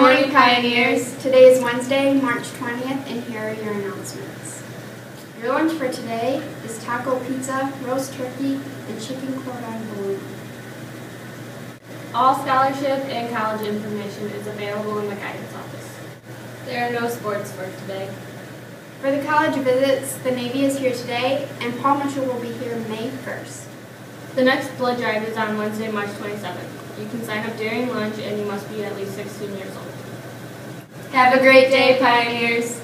morning, Pioneers. Today is Wednesday, March 20th, and here are your announcements. Your lunch for today is taco pizza, roast turkey, and chicken cordon bleu. All scholarship and college information is available in the guidance office. There are no sports for today. For the college visits, the Navy is here today, and Paul Mitchell will be here May 1st. The next blood drive is on Wednesday, March 27th. You can sign up during lunch and you must be at least 16 years old. Have a great day, Pioneers!